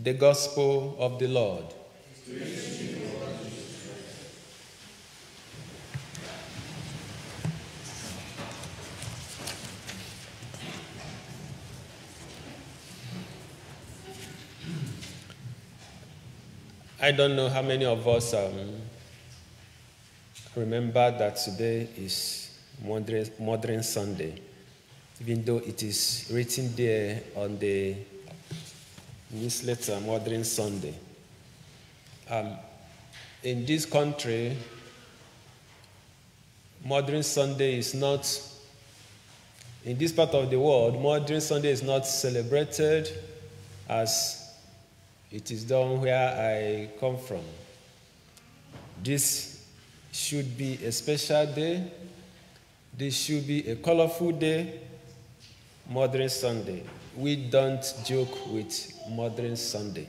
The Gospel of the Lord. I don't know how many of us um, remember that today is Mothering, Mothering Sunday, even though it is written there on the newsletter Mothering Sunday. Um, in this country, Mothering Sunday is not, in this part of the world, Mothering Sunday is not celebrated as it is done where I come from. This should be a special day. This should be a colorful day. Mothering Sunday. We don't joke with Mothering Sunday.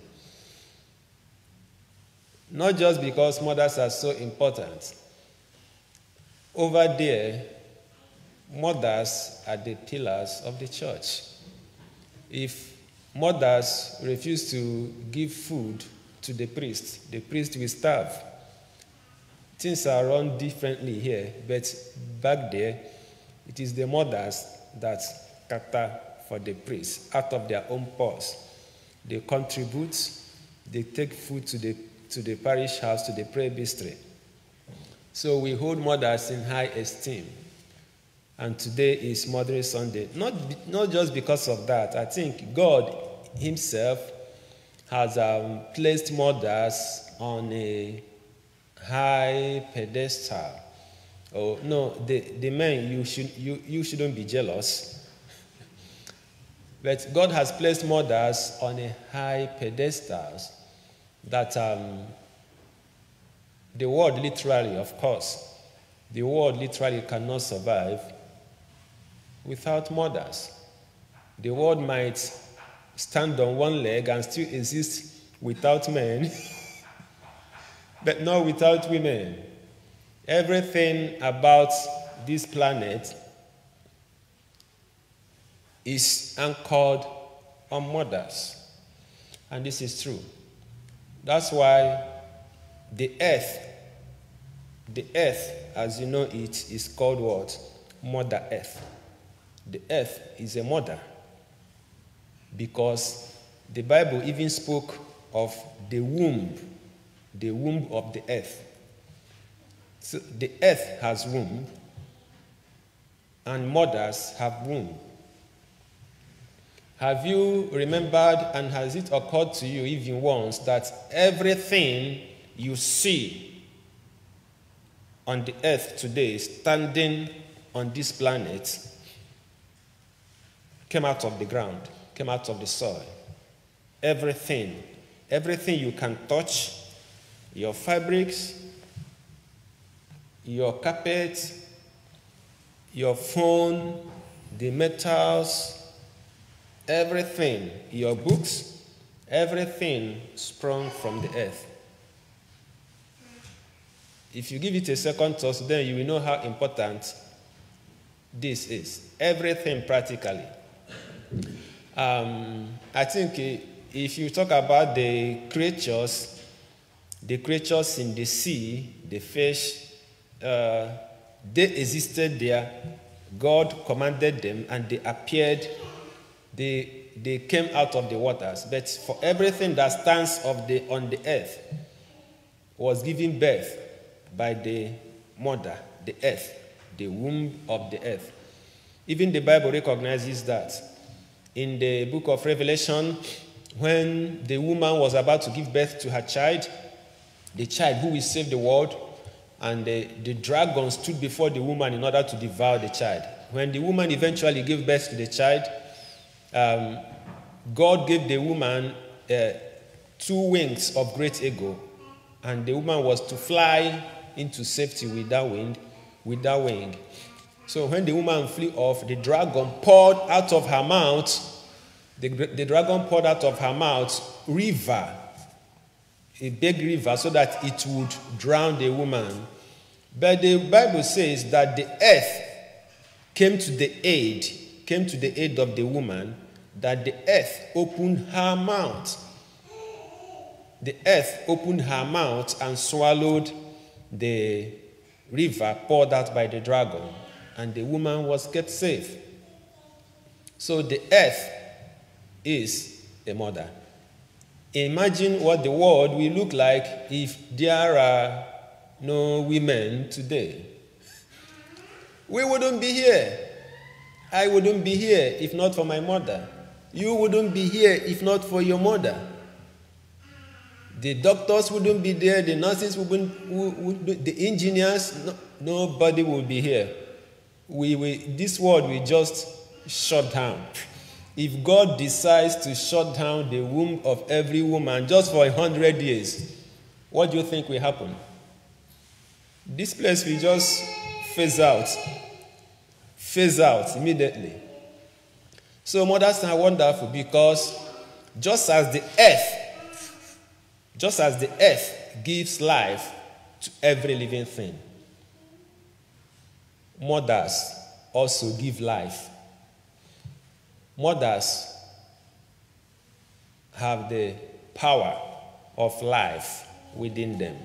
Not just because mothers are so important. Over there, mothers are the pillars of the church. If mothers refuse to give food to the priest, the priest will starve. Things are run differently here, but back there, it is the mothers that cater for the priest out of their own purse. They contribute, they take food to the, to the parish house, to the presbytery. So we hold mothers in high esteem. And today is Mother Sunday. Not, not just because of that. I think God Himself has um, placed mothers on a high pedestal. Oh, no, the, the men, you, should, you, you shouldn't be jealous. But God has placed mothers on a high pedestal that um, the world literally, of course, the world literally cannot survive without mothers. The world might stand on one leg and still exist without men, but not without women. Everything about this planet is anchored on mothers. And this is true. That's why the earth, the earth, as you know it, is called what? Mother Earth. The earth is a mother because the Bible even spoke of the womb, the womb of the earth. So the earth has womb, and mothers have womb. Have you remembered and has it occurred to you even once that everything you see on the earth today, standing on this planet, came out of the ground, came out of the soil? Everything, everything you can touch, your fabrics, your carpet, your phone, the metals, everything, your books, everything sprung from the earth. If you give it a second thought, then you will know how important this is. Everything practically. Um, I think if you talk about the creatures, the creatures in the sea, the fish, uh, they existed there. God commanded them and they appeared. They, they came out of the waters. But for everything that stands of the, on the earth was given birth by the mother, the earth, the womb of the earth. Even the Bible recognizes that. In the book of Revelation, when the woman was about to give birth to her child, the child who will save the world, and the, the dragon stood before the woman in order to devour the child. When the woman eventually gave birth to the child, um, God gave the woman uh, two wings of great eagle, and the woman was to fly into safety without wing, without wing. So when the woman flew off, the dragon poured out of her mouth, the, the dragon poured out of her mouth river, a big river, so that it would drown the woman. But the Bible says that the earth came to the aid, came to the aid of the woman, that the earth opened her mouth the earth opened her mouth and swallowed the river poured out by the dragon, and the woman was kept safe. So the earth is a mother. Imagine what the world will look like if there are no women today. We wouldn't be here. I wouldn't be here if not for my mother. You wouldn't be here if not for your mother. The doctors wouldn't be there, the nurses wouldn't, would, the engineers, no, nobody would be here. We, we, this world will just shut down. If God decides to shut down the womb of every woman just for a hundred years, what do you think will happen? This place will just phase out. Phase out immediately. So mothers are wonderful because just as the earth, just as the earth gives life to every living thing, mothers also give life. Mothers have the power of life within them.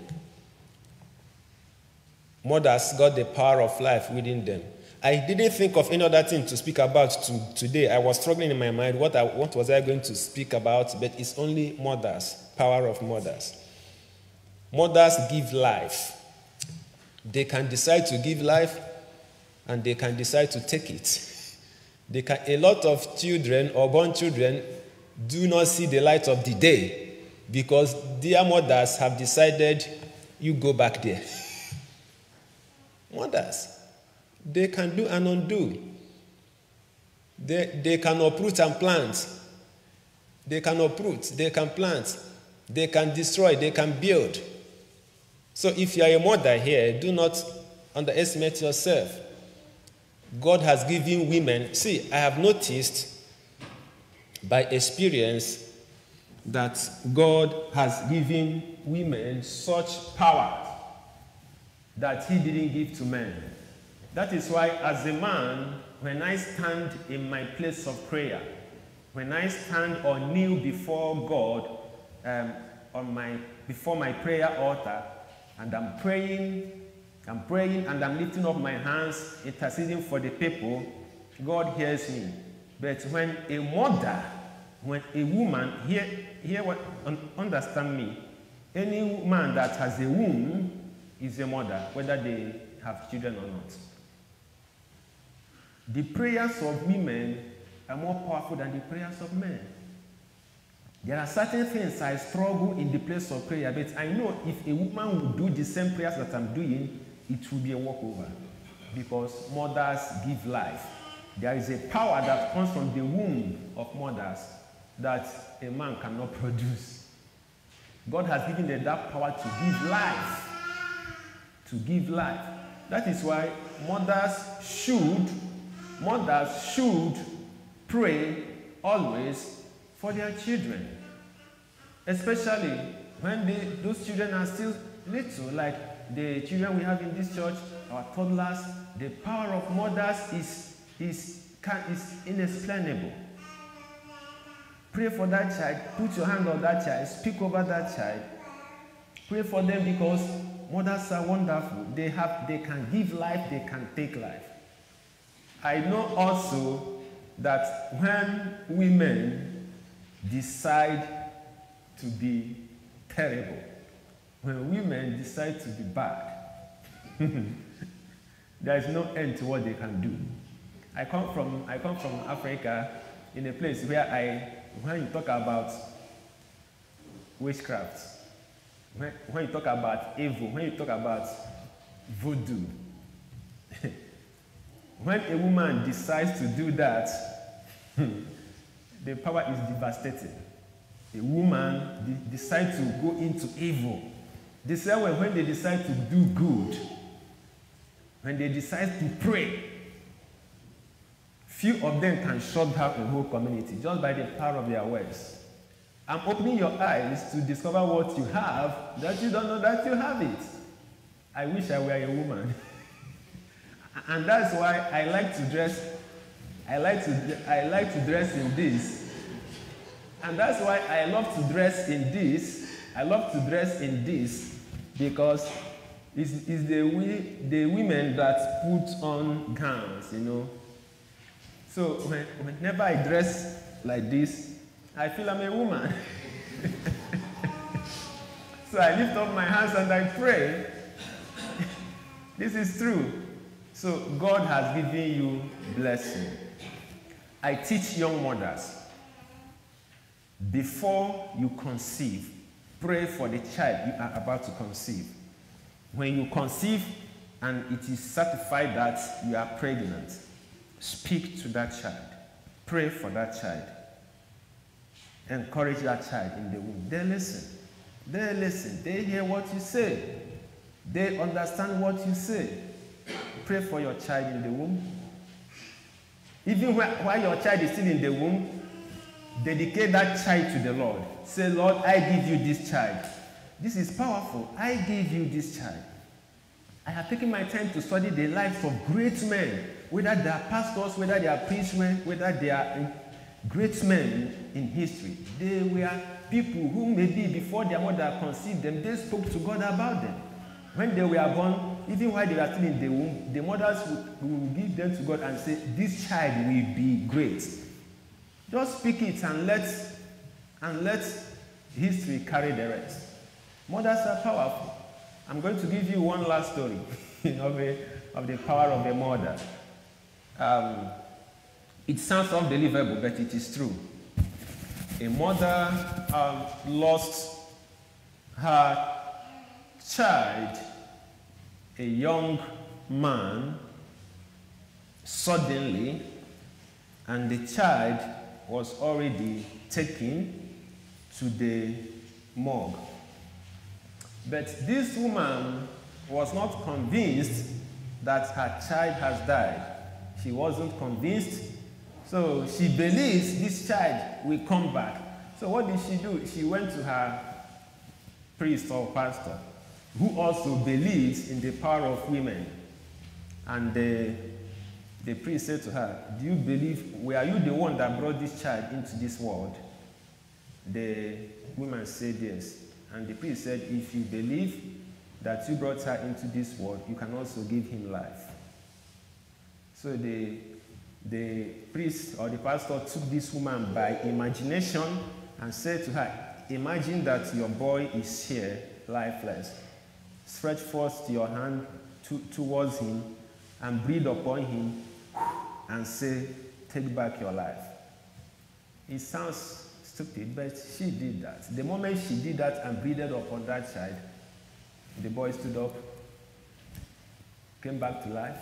Mothers got the power of life within them. I didn't think of any other thing to speak about to, today. I was struggling in my mind what, I, what was I going to speak about, but it's only mothers, power of mothers. Mothers give life. They can decide to give life and they can decide to take it. They can, a lot of children or born children do not see the light of the day because their mothers have decided you go back there. Mothers, they can do and undo. They, they can uproot and plant. They can uproot, they can plant, they can destroy, they can build. So if you are a mother here, do not underestimate yourself. God has given women, see, I have noticed by experience that God has given women such power that He didn't give to men. That is why, as a man, when I stand in my place of prayer, when I stand or kneel before God um, on my, before my prayer altar, and I'm praying I'm praying and I'm lifting up my hands, interceding for the people. God hears me. But when a mother, when a woman, hear, hear what, understand me, any man that has a womb is a mother, whether they have children or not. The prayers of women are more powerful than the prayers of men. There are certain things I struggle in the place of prayer, but I know if a woman would do the same prayers that I'm doing, it will be a walkover because mothers give life. There is a power that comes from the womb of mothers that a man cannot produce. God has given them that power to give life. To give life. That is why mothers should, mothers should pray always for their children. Especially when they, those children are still little, like the children we have in this church, our toddlers, the power of mothers is, is, can, is inexplainable. Pray for that child, put your hand on that child, speak over that child. Pray for them because mothers are wonderful. They, have, they can give life, they can take life. I know also that when women decide to be terrible, when women decide to be bad, there is no end to what they can do. I come from I come from Africa in a place where I when you talk about witchcraft, when, when you talk about evil, when you talk about voodoo, when a woman decides to do that, hmm, the power is devastating. A woman de- decides to go into evil the same way when they decide to do good, when they decide to pray, few of them can shut down a whole community just by the power of their words. I'm opening your eyes to discover what you have that you don't know that you have it. I wish I were a woman. and that's why I like to dress I like to I like to dress in this. And that's why I love to dress in this I love to dress in this because it's, it's the, we, the women that put on gowns, you know. So when, whenever I dress like this, I feel I'm a woman. so I lift up my hands and I pray. this is true. So God has given you blessing. I teach young mothers before you conceive, pray for the child you are about to conceive. When you conceive and it is certified that you are pregnant, speak to that child. Pray for that child. Encourage that child in the womb. They listen. They listen. They hear what you say. They understand what you say. Pray for your child in the womb. Even while your child is still in the womb, dedicate that child to the Lord. Say, Lord, I give you this child. This is powerful. I give you this child. I have taken my time to study the lives of great men, whether they are pastors, whether they are preachmen, whether they are great men in history. They were people who maybe before their mother conceived them, they spoke to God about them. When they were born, even while they were still in the womb, the mothers would, would give them to God and say, This child will be great. Just speak it and let and let history carry the rest. Mothers are powerful. I'm going to give you one last story of, a, of the power of a mother. Um, it sounds unbelievable, but it is true. A mother um, lost her child, a young man, suddenly, and the child was already taken to the morgue. But this woman was not convinced that her child has died. She wasn't convinced. So she believes this child will come back. So what did she do? She went to her priest or pastor, who also believes in the power of women. And the, the priest said to her, Do you believe, were you the one that brought this child into this world? The woman said yes. And the priest said, If you believe that you brought her into this world, you can also give him life. So the, the priest or the pastor took this woman by imagination and said to her, Imagine that your boy is here, lifeless. Stretch forth your hand to, towards him and breathe upon him and say, Take back your life. It sounds stupid, but she did that. The moment she did that and breathed upon that child, the boy stood up, came back to life.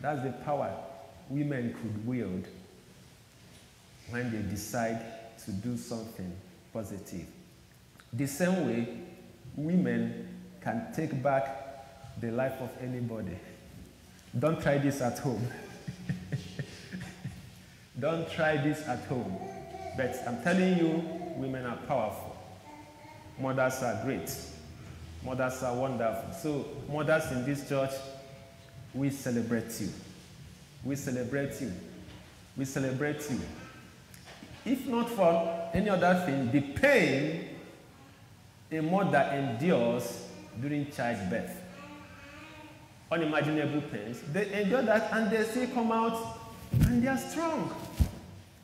That's the power women could wield when they decide to do something positive. The same way, women can take back the life of anybody. Don't try this at home. Don't try this at home. But I'm telling you, women are powerful. Mothers are great. Mothers are wonderful. So, mothers in this church, we celebrate you. We celebrate you. We celebrate you. If not for any other thing, the pain a mother endures during childbirth, unimaginable pains, they endure that and they still come out and they are strong.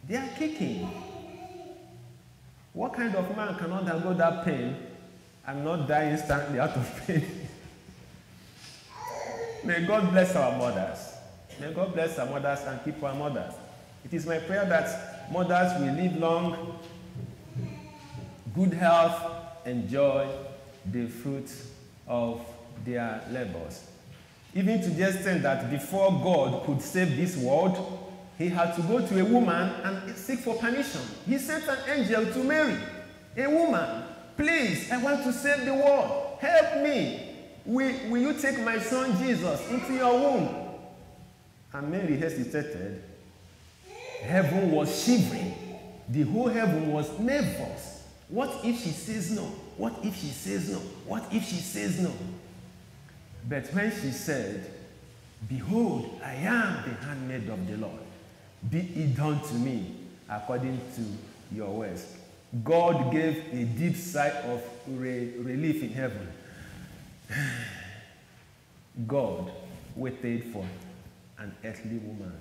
They are kicking. What kind of man can undergo that pain and not die instantly out of pain? May God bless our mothers. May God bless our mothers and keep our mothers. It is my prayer that mothers will live long, good health, enjoy the fruit of their labors. Even to the extent that before God could save this world, he had to go to a woman and seek for permission. He sent an angel to Mary, a woman, please, I want to save the world. Help me. Will, will you take my son Jesus into your womb? And Mary hesitated. Heaven was shivering. The whole heaven was nervous. What if she says no? What if she says no? What if she says no? But when she said, Behold, I am the handmaid of the Lord, be it done to me according to your words. God gave a deep sigh of re- relief in heaven. God waited for an earthly woman.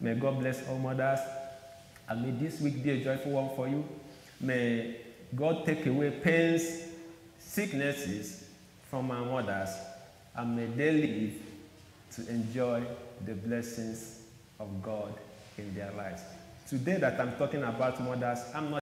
May God bless all mothers, and may this week be a joyful one for you. May God take away pains, sicknesses from our mothers, and may they live to enjoy the blessings of God in their lives. Today, that I'm talking about mothers, I'm not